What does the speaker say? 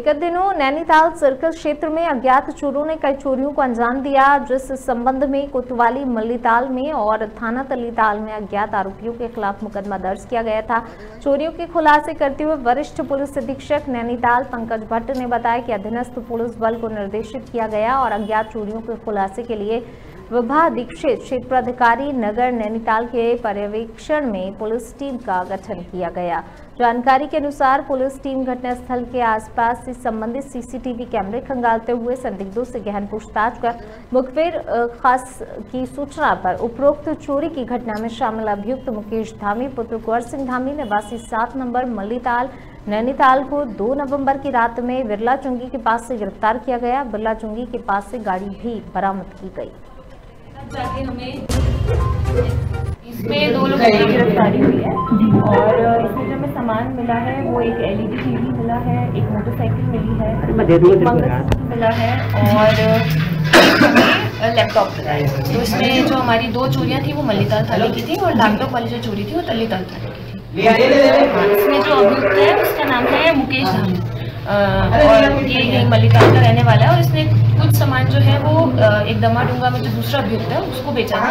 विगत दिनों नैनीताल सर्कल क्षेत्र में अज्ञात चोरों ने कई चोरियों को अंजाम दिया, जिस संबंध में कोतवाली मल्लीताल में और थाना तल्लीताल में अज्ञात आरोपियों के खिलाफ मुकदमा दर्ज किया गया था। चोरियों के खुलासे करते हुए वरिष्ठ पुलिस अधीक्षक नैनीताल पंकज भट्ट ने बताया कि अधीनस्थ पुलिस बल को निर्देशित किया गया और अज्ञात चोरियों के खुलासे के लिए विभाधीक्षित क्षेत्राधिकारी नगर नैनीताल के पर्यवेक्षण में पुलिस टीम का गठन किया गया। जानकारी के अनुसार पुलिस टीम घटनास्थल के आसपास से संबंधित सीसीटीवी कैमरे खंगालते हुए संदिग्धों से गहन पूछताछ कर मुखबिर खास की सूचना पर उपरोक्त चोरी की घटना में शामिल अभियुक्त मुकेश धामी, पुत्र कुंवर सिंह धामी, निवासी सात नंबर मल्लीताल, नैनीताल को 2 नवंबर की रात में बिरला चुंगी के पास से गिरफ़्तार किया गया। बिरला चुंगी के पास से गाड़ी भी बरामद की गई। जाके हमें इसमें दो लोगों की गिरफ्तारी हुई है। और इसमें जो हमें सामान मिला है वो एक एलईडी टीवी मिला है एक मोटरसाइकिल मिली है एक मिला है और लैपटॉप मिला है। तो इसमें जो हमारी दो चोरियाँ थी वो मल्लीताल थाने की थी और लैपटॉप वाली जो चोरी थी वो तल्लीताल थाने की थी। इसमें जो अभियुक्त है उसका नाम है मुकेश धामी। और ये यही मल्लीताल का रहने वाला है और इसने कुछ सामान जो है वो एक दमा डूँगा में जो दूसरा अभियुक्त है उसको बेचा था